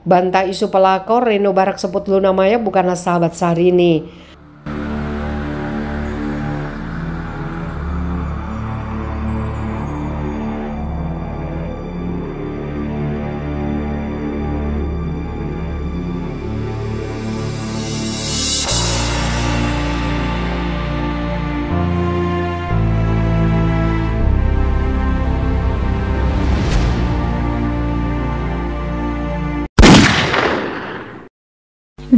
Bantah isu pelakor, Reno Barak sebut Luna Maya bukanlah sahabat Syahrini.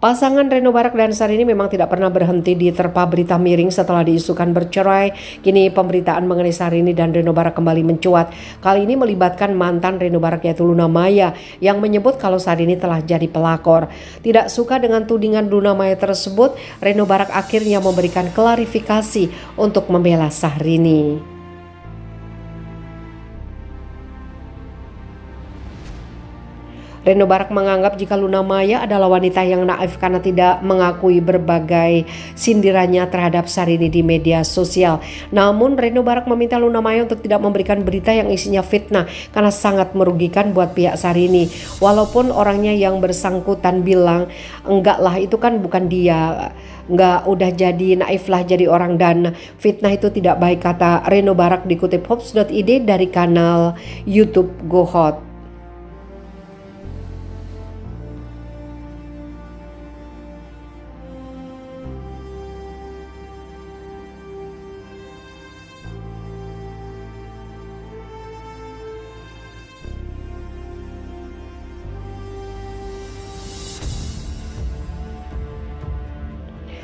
Pasangan Reno Barak dan Sarini memang tidak pernah berhenti di terpa berita miring setelah diisukan bercerai. Kini pemberitaan mengenai Sarini dan Reno Barak kembali mencuat. Kali ini melibatkan mantan Reno Barak yaitu Luna Maya yang menyebut kalau Sarini telah jadi pelakor. Tidak suka dengan tudingan Luna Maya tersebut, Reno Barak akhirnya memberikan klarifikasi untuk membela Sahrini. Reno Barak menganggap jika Luna Maya adalah wanita yang naif karena tidak mengakui berbagai sindirannya terhadap Sarini di media sosial. Namun Reno Barak meminta Luna Maya untuk tidak memberikan berita yang isinya fitnah karena sangat merugikan buat pihak Sarini. Walaupun orangnya yang bersangkutan bilang enggak lah itu kan bukan dia enggak udah jadi naif lah jadi orang dan fitnah itu tidak baik kata Reno Barak dikutip Hops.id dari kanal YouTube GoHot.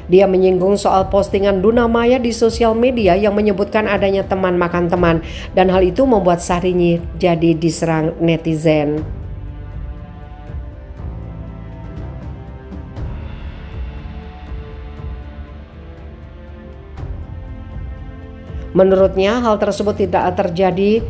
Dia menyinggung soal postingan Luna Maya di sosial media yang menyebutkan adanya teman makan teman dan hal itu membuat Sarini jadi diserang netizen. Menurutnya hal tersebut tidak terjadi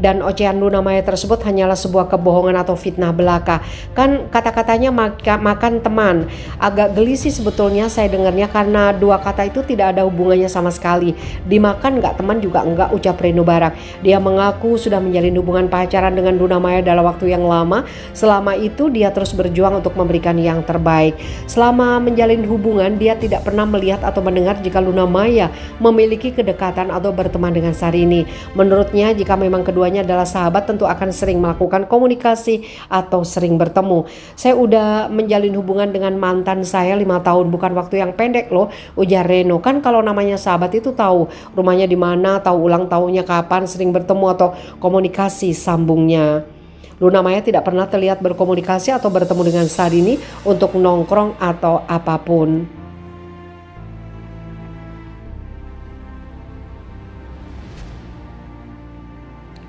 dan ocehan Luna Maya tersebut hanyalah sebuah kebohongan atau fitnah belaka. Kan kata-katanya maka, makan teman. Agak geli sih sebetulnya saya dengarnya karena dua kata itu tidak ada hubungannya sama sekali. Dimakan nggak teman juga enggak ucap Reno Barak. Dia mengaku sudah menjalin hubungan pacaran dengan Luna Maya dalam waktu yang lama. Selama itu dia terus berjuang untuk memberikan yang terbaik. Selama menjalin hubungan dia tidak pernah melihat atau mendengar jika Luna Maya memiliki kedekatan atau berteman dengan Sarini. Menurutnya jika memang kedua keduanya adalah sahabat tentu akan sering melakukan komunikasi atau sering bertemu. Saya udah menjalin hubungan dengan mantan saya lima tahun bukan waktu yang pendek loh, ujar Reno. Kan kalau namanya sahabat itu tahu rumahnya di mana, tahu ulang tahunnya kapan, sering bertemu atau komunikasi sambungnya. Luna Maya tidak pernah terlihat berkomunikasi atau bertemu dengan Sarini untuk nongkrong atau apa pun.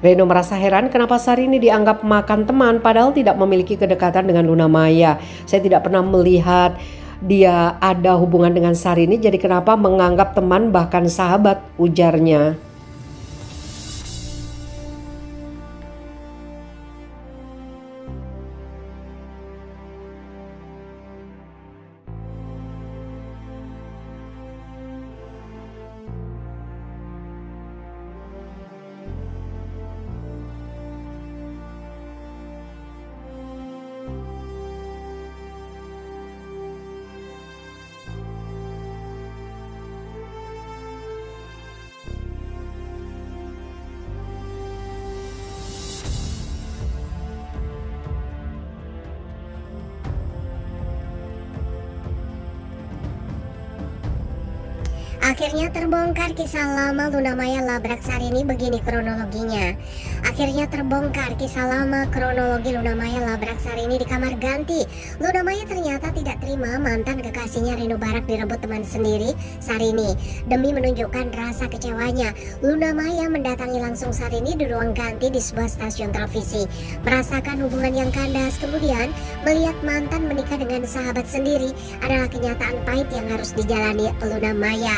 Reno merasa heran kenapa Sarini dianggap makan teman padahal tidak memiliki kedekatan dengan Luna Maya. Saya tidak pernah melihat dia ada hubungan dengan Sarini jadi kenapa menganggap teman bahkan sahabat ujarnya. Akhirnya terbongkar kisah lama Luna Maya labrak Sarini begini kronologinya. Akhirnya terbongkar kisah lama kronologi Luna Maya labrak Sarini di kamar ganti. Luna Maya ternyata tidak terima mantan kekasihnya Reno Barak direbut teman sendiri, Sarini. Demi menunjukkan rasa kecewanya, Luna Maya mendatangi langsung Sarini di ruang ganti di sebuah stasiun televisi. Merasakan hubungan yang kandas, kemudian melihat mantan menikah dengan sahabat sendiri adalah kenyataan pahit yang harus dijalani Luna Maya.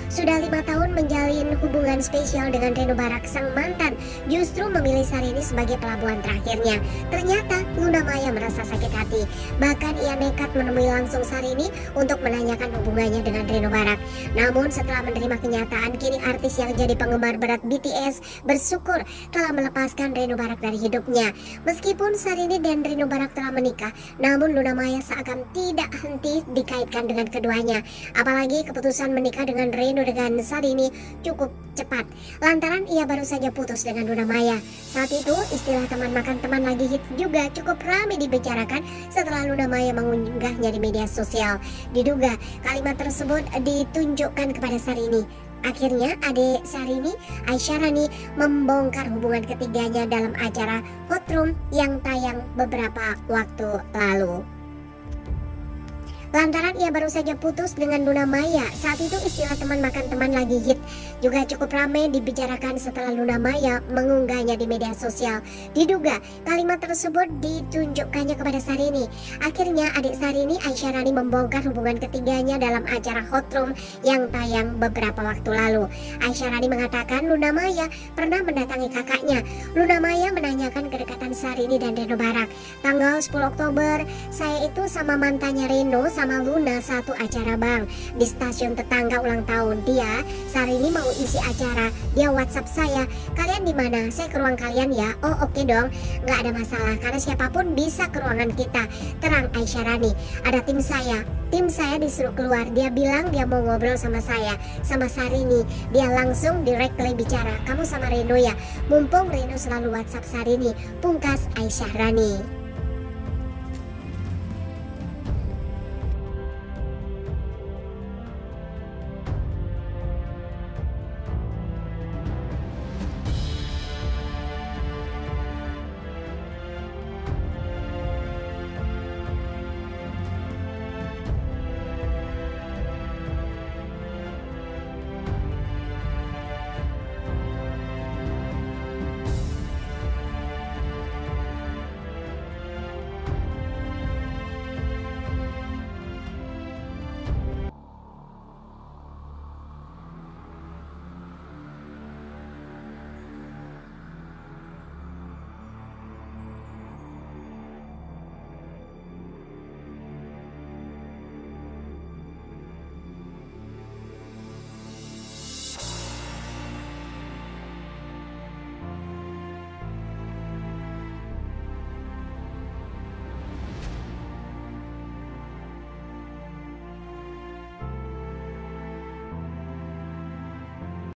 sudah lima tahun menjalin hubungan spesial dengan Reno Barak sang mantan justru memilih Sarini sebagai pelabuhan terakhirnya. Ternyata Luna Maya merasa sakit hati. Bahkan ia nekat menemui langsung Sarini untuk menanyakan hubungannya dengan Reno Barak. Namun setelah menerima kenyataan kini artis yang jadi penggemar berat BTS bersyukur telah melepaskan Reno Barak dari hidupnya. Meskipun Sarini dan Reno Barak telah menikah, namun Luna Maya seakan tidak henti dikaitkan dengan keduanya. Apalagi keputusan menikah dengan Reno dengan Sarini cukup cepat. Lantaran ia baru saja putus dengan Luna Maya. Saat itu istilah teman makan teman lagi hit juga cukup ramai dibicarakan setelah Luna Maya mengunggahnya di media sosial. Diduga kalimat tersebut ditunjukkan kepada Sarini. Akhirnya adik Sarini, Aisyah Rani membongkar hubungan ketiganya dalam acara Hot Room yang tayang beberapa waktu lalu. Lantaran ia baru saja putus dengan Luna Maya Saat itu istilah teman makan teman lagi hit. Juga cukup ramai dibicarakan setelah Luna Maya mengunggahnya di media sosial. Diduga kalimat tersebut ditunjukkannya kepada Sarini. Akhirnya adik Sarini Aisyah Rani membongkar hubungan ketiganya dalam acara Hot Room yang tayang beberapa waktu lalu. Aisyah Rani mengatakan Luna Maya pernah mendatangi kakaknya. Luna Maya menanyakan kedekatan Sarini dan Reno Barak. Tanggal 10 Oktober saya itu sama mantannya Reno sama Luna satu acara bang. Di stasiun tetangga ulang tahun. Dia Sari ini mau isi acara. Dia WhatsApp saya kalian di mana? Saya ke ruang kalian ya. Oh oke okay dong. Nggak ada masalah karena siapa pun bisa ke ruangan kita. Terang Aisyah Rani. Ada tim saya. Tim saya disuruh keluar. Dia bilang dia mau ngobrol sama saya sama Sarini dia langsung directly bicara kamu sama Reno ya? Mumpung Reno selalu WhatsApp Sarini pungkas Aisyah Rani